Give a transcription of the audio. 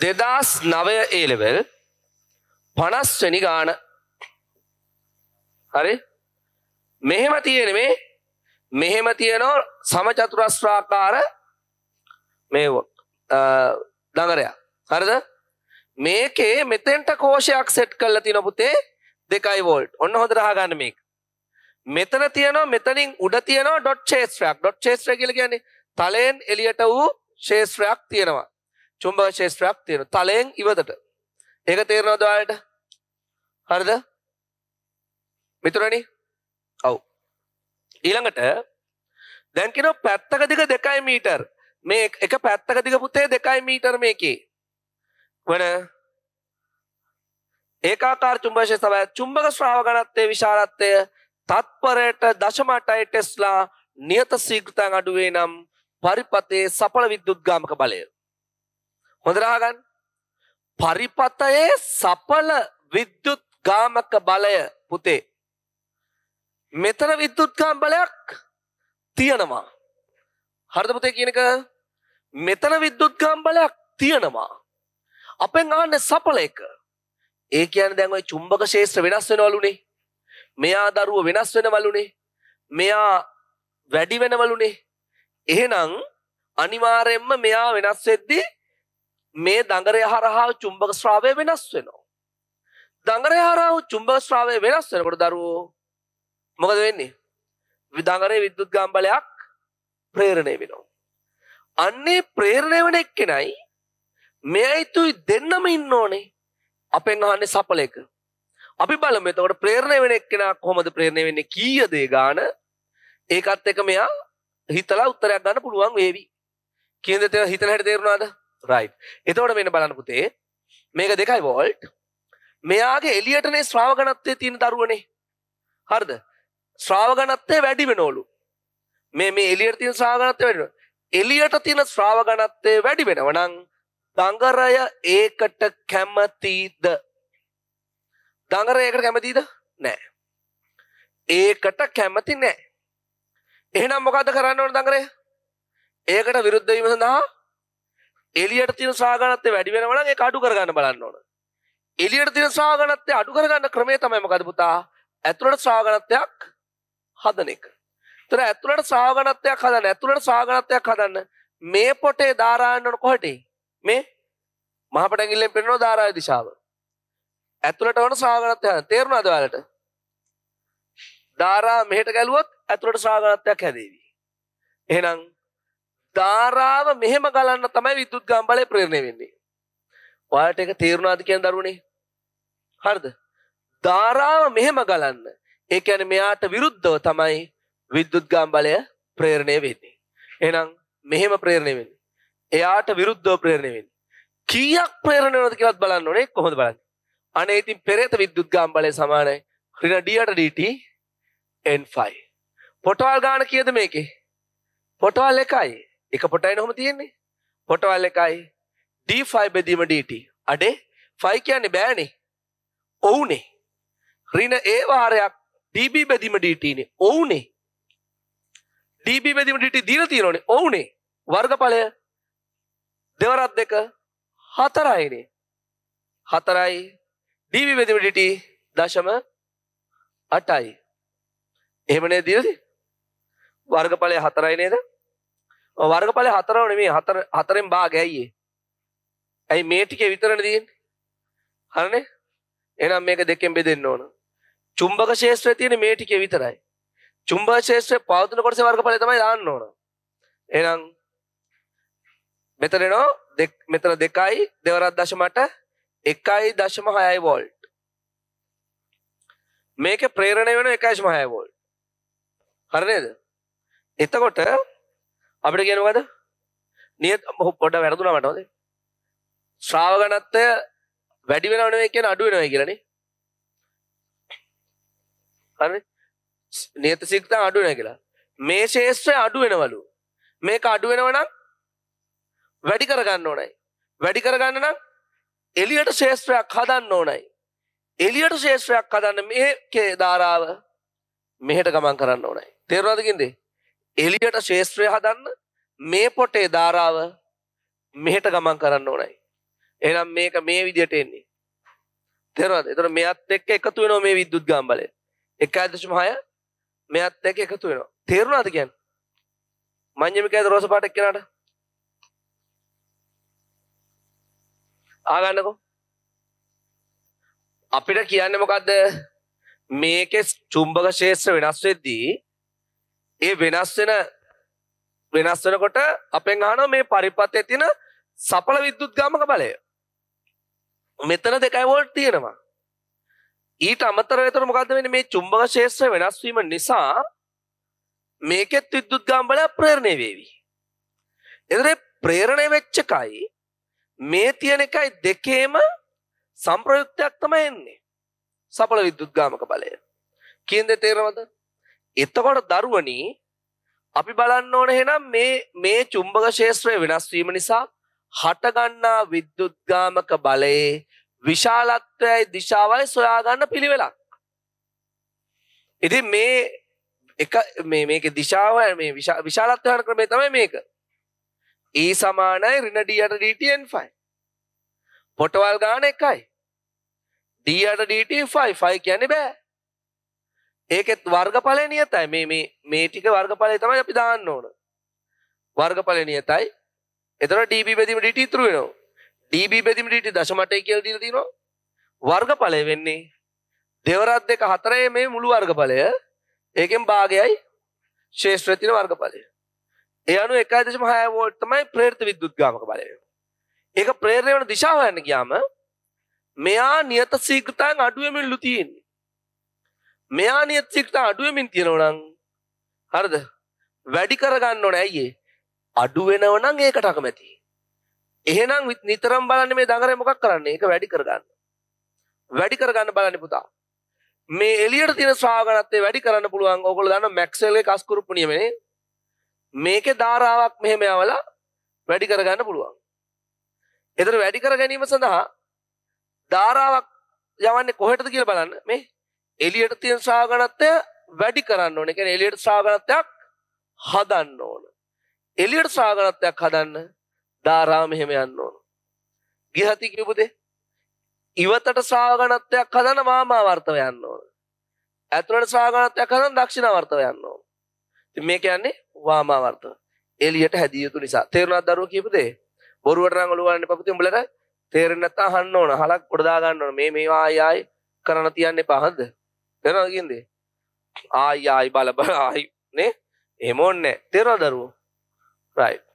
දෙදස් නවය ඒලෙවල් පනස්වනි ගාන. හරි? මෙහෙම තියෙන මේ. මෙහෙම තියෙනවා සමචතුරස්්‍රාකාර මේ දඟරයක් හරිද? මේකේ මෙතෙන්ට කෝෂයක් සෙට් කල්ල තින පුතේ දෙකයි වෝල්ට් ඔන්න හොඳ රහගන්න මේක. මෙතන තියෙනවා මෙතනින් උඩ තියෙනවා ඩොට් ශේත්‍රයක් ඩොට් ශේත්‍රය කියලා කියන්නේ තලයෙන් එළියට වූ ශේත්‍රයක් තියෙනවා. චුම්බක ශේත්‍රයක් තියෙනවා. තලයෙන් ඉවතට. ඒක තේරෙනවද ඔයාලට? හරිද? මිතුරනි? ඔව්. ඊළඟට දැන් කියනවා පැත්තක දිග 2 මීටර්. මේ එක පැත්තක දිග පුතේ 2 මීටර් මේකේ. වන ඒකාකාර චුම්බක ශේත්‍රය චුම්බක ශ්‍රාව ඝනත්වයේ විශාලත්වය තත්පරයට දශමටයි ටෙස්ලා නියත සීග්‍රතාන් අඩුවේ නම් පරිපතේ සඵල විද්‍යුත්ගාමක බලය. හොඳ රහගන්න. පරිපතයේ සඵල විද්‍යුත්ගාමක බලය පුතේ. මෙතන විද්‍යුත්ගාම බලයක් තියෙනවා. හරිද පුතේ කියන එක? මෙතන විද්‍යුත්ගාම බලයක් තියෙනවා. අපෙන් ආන්නේ සඵල එක. ඒ කියන්නේ දැන් ওই චුම්බක ක්ෂේත්‍ර වෙනස් වෙනවලුනේ. මෙයා දරුව වෙනස් වෙනවලුනේ. මෙයා වැඩි වෙනවලුනේ. එහෙනම් අනිවාර්යෙන්ම මෙයා වෙනස් වෙද්දී මේ දඟරය හරහා චුම්බක ශ්‍රාවය වෙනස් වෙනවා. දඟරය හරහා චුම්බක ශ්‍රාවය වෙනස් වෙනකොට දරුවෝ මොකද වෙන්නේ? දඟරේ විද්‍යුත් ගාම්බලයක් ප්‍රේරණය වෙනවා. අන්නේ ප්‍රේරණය වෙන එක්කෙනයි මෙයයිතුයි දෙන්නම ඉන්න ඕනේ. අපෙන් අහන්නේ සපල එක. අපි බලමු එතකොට ප්‍රේරණය වෙන එක්කෙනා කොහොමද ප්‍රේරණය වෙන්නේ කීයද ඒ ගාන? ඒකත් එක මෙයා හිතලා උත්තරයක් ගන්න පුළුවන් වේවි. කියන දේ හිතන හැටි තේරුණාද? රයිට්. එතකොට මෙන්න බලන්න පුතේ. මේක 2 වෝල්ට්. මෙයාගේ එළියටනේ ශ්‍රාවකණත්වයේ තියෙන දරුවනේ. හරිද? ශ්‍රාවකණත්වය වැඩි වෙනවලු. මේ මේ එළියට තියෙන ශ්‍රාවකණත්වය වැඩි වෙනවා. එළියට තියෙන ශ්‍රාවකණත්වය වැඩි වෙනව නම් දඟරය ඒකට කැමතිද? දඟරය ඒකට කැමතිද? නෑ. ඒකට කැමති නෑ. එහෙනම් මොකද කරන්න ඕන දඟරය? ඒකට විරුද්ධ වීම සඳහා එළියට තියෙන ශ්‍රාවකණත්වය වැඩි වෙනවා නම් ඒක අඩු කරගන්න බලන්න ඕන. එළියට තියෙන ශ්‍රාවකණත්වය අඩු කරගන්න ක්‍රමය තමයි මොකද පුතා? ඇතුළට ශ්‍රාවකණත්වයක් හදන එක. ඒතර ඇතුළට ශ්‍රාවකණත්වයක් හදන්න ඇතුළට ශ්‍රාවකණත්වයක් හදන්න මේ පොටේ ධාරායන්න ඕන කොහෙට? මේ මහපට ඇඟිල්ලෙන් පෙන්වන ධාරාවේ දිශාව. ඇතුළට වන ශ්‍රාවකණත්වය හදන්න. තේරුණාද ඔයාලට? ධාරා මෙහෙට ගැලුවොත් ඇතුළට ශ්‍රාවකණත්වයක් හැදේවි. එහෙනම් ධාරාව මෙහෙම ගලන්න තමයි විද්‍යුත් ගාම බලය ප්‍රේරණය වෙන්නේ. ඔයාලට ඒක තේරුණාද කියන දරුවනේ? හරිද? ධාරාව මෙහෙම ගලන්න. ඒ කියන්නේ මෙයාට විරුද්ධව තමයි විද්‍යුත් ගාම බලය ප්‍රේරණය වෙන්නේ. එහෙනම් මෙහෙම ප්‍රේරණය වෙන්නේ. එයාට විරුද්ධව ප්‍රේරණය වෙන්නේ. කීයක් ප්‍රේරණය වෙනවද කියලාත් බලන්න ඕනේ කොහොමද බලන්නේ? අනේ ඉතින් පෙරේත විද්‍යුත් ගාම බලය සමානයි ඍණ d ට dt n5. පොටවල් ගාන කීයද මේකේ? පොටවල් එකයි. එක පොටයි නෝම තියෙන්නේ. පොටවල් එකයි d5 බෙදීම dt. අඩේ 5 කියන්නේ බෑනේ. ඔවුනේ. ඍණ a වාරයක් db බෙදීම dt නේ. ඔවුනේ. db බෙදීම dt දීලා තියෙනෝනේ. ඔවුනේ. වර්ගඵලය දෙවරක් දෙක හතරයිනේ. හතරයි db බෙදීම dt දශම 8යි. එහෙමනේ දීලා වර්ගඵලය හතරයි නේද? ඔව් වර්ගඵලය හතරව නෙමෙයි හතර හතරෙන් භාගය ඇයි ඇයි මේ ටිකේ විතරනේ තියෙන්නේ? හරිනේ? එහෙනම් මේක දෙකෙන් බෙදෙන්න ඕන. චුම්බක ක්ෂේත්‍රයේ තියෙන මේ ටිකේ විතරයි. චුම්බක ක්ෂේත්‍රයේ පවතින කොටසේ වර්ගඵලය තමයි දාන්න ඕන. එහෙනම් මෙතන එනවා මෙතන 2යි දෙවරක් දශමට 1.6යි වෝල්ට්. මේක ප්‍රේරණය වෙන 1.6 වෝල්ට්. හරි නේද? එතකොට අපිට කියන මොකද? නියත පොඩ්ඩක් වැරදුනා මට හොඳේ. ශ්‍රාවකණත්වය වැඩි වෙනව නෙවෙයි කියන අඩු වෙනවයි කියලානේ. හරි? නියත සික්තන් අඩු වෙනවා කියලා. මේ ශේෂ්ත්‍රය අඩු වෙනවලු. මේක අඩු වෙනව නම් වැඩි කරගන්න ඕනයි. වැඩි කරගන්න නම් එළියට ශේෂ්ත්‍රයක් හදන්න ඕනයි. එළියට ශේෂ්ත්‍රයක් හදන්න මේකේ ධාරාව මෙහෙට ගමන් කරන්න ඕනයි. තේරුණාද කින්දේ? එළියට ශේෂ්ත්‍රය හදන්න මේ පොටේ ධාරාව මෙහෙට ගමන් කරන්න ඕනයි. එහෙනම් මේක මේ විදියට එන්නේ. තේරෙනවද? එතකොට මෙයත් එක්ක එකතු වෙනවා මේ විද්‍යුත් ගාම බලය. 1.6 මෙයත් එක්ක එකතු වෙනවා. තේරුණාද කියන්නේ? මඤ්ඤමිකයද රෝස පාට එක්කනට? ආගන්නකෝ. අපිට කියන්නේ මොකද්ද? මේකේ චුම්බක ක්ෂේත්‍ර වෙනස් වෙද්දී ඒ වෙනස් වෙන වෙනස් වෙනකොට අපෙන් අහනවා මේ පරිපථයේ තියෙන සඵල විද්‍යුත් ගාමක බලය. මෙතන 2 වෝල්ට් තියෙනවා. ඊට අමතරව එතන මොකද්ද වෙන්නේ මේ චුම්බක ක්ෂේත්‍ර වෙනස් වීම නිසා මේකෙත් විද්‍යුත් ගාම බලය ප්‍රේරණය වේවි. එතන ප්‍රේරණය වෙච්ච එකයි මේ තියෙන එකයි දෙකේම සම්ප්‍රයුක්තයක් තමයි එන්නේ. සඵල විද්‍යුත් ගාමක බලය. කියන දේ තේරෙනවද? එතකොට දරුවනි අපි බලන්න ඕන එහෙනම් මේ මේ චුම්බක ක්ෂේත්‍රය වෙනස් වීම නිසා හටගන්නා විද්‍යුත්ගාමක බලයේ විශාලත්වයයි දිශාවයි සොයා ගන්න පිළිවෙලක්. ඉතින් මේ එක මේ මේකේ දිශාව මේ විශාලත්වය හොයන ක්‍රමය තමයි මේක. E සමානයි ඍණ d යට dt n5. පොටවල් ගාන එකයි. d යට dt 5 5 කියන්නේ බෑ. ඒකෙත් වර්ගඵලය නියතයි. මේ මේ මේ ටික වර්ගඵලය තමයි අපි දාන්න ඕන. වර්ගඵලය නියතයි. එතකොට db බෙදීම dt ඉතුරු වෙනවා. Db බෙදීම dt 0.8 කියලා දීලා තිනවා. වර්ගඵලය වෙන්නේ දෙවරක් දෙක හතරේ මේ මුළු වර්ගඵලය. ඒකෙන් භාගයයි ශේෂ්ත්‍රයේ තියෙන වර්ගඵලය. ඒ අනුව 1.6 වෝල්ට් තමයි ප්‍රේරිත විද්‍යුත් ගාමක බලය. ඒක ප්‍රේරණය වෙන දිශාව හොයන්න ගියාම මෙයා නියත ශීඝ්‍රතාවෙන් අඩු වෙමින්ලු තියෙන්නේ. මෙයා නියත්සිකට අඩුවමින් තියෙනවනම් හරිද? වැඩි කරගන්න ඕන ඇයි අඩු වෙනවනම් ඒකට අකමැති එහෙනම් නිතරම් බලන්න මේ දඟරේ මොකක් කරන්නේ? ඒක වැඩි කරගන්න. වැඩි කරගන්න බලන්න පුතා. මේ එළියට තියෙන ශ්‍රාවකණත්වය වැඩි කරන්න පුළුවන්. ඕගොල්ලෝ දන්න මැක්ස්වෙල්ගේ කස්කුරුප්පු නියමනේ මේකේ ධාරාවක් මෙහෙම යවලා වැඩි කරගන්න පුළුවන්. එතන වැඩි කර ගැනීම සඳහා ධාරාවක් යවන්නේ කොහෙටද කියලා බලන්න. මේ එළියට තියෙන ශ්‍රාවකණත්වය වැඩි කරන්න ඕනේ. කියන්නේ එළියට ශ්‍රාවකණත්වයක් හදන්න ඕන. එළියට ශ්‍රාවකණත්වයක් හදන්න ධාරා මෙහෙම යන්න ඕන. ගිහති කියපු දේ ඉවතට ශ්‍රාවකණත්වයක් හදන්න මාමාවර්තව යන්න ඕන. ඇතුළට ශ්‍රාවකණත්වයක් හදන්න දක්ෂිනාවර්තව යන්න ඕන. ඉතින් මේ කියන්නේ වාමාවර්තව. එළියට හැදිය යුතු නිසා. තේරුණාද දරුවෝ කියපු දේ? බොරුවට නම් ඔළුව වලන්නේ පපුතින් උඹලට තේරෙන්නේ නැත්නම් අහන්න ඕන. හලක් පොඩ දා ගන්න ඕන. මේ මේවා ආයි ආයි කරන්න තියන්න එපා හරිද? තේරෙනවද කියන්නේ? ආයි ආයි බල බල ආයි නේ එහෙම ඕනේ නැහැ. තේරෙනවද දරුවෝ? right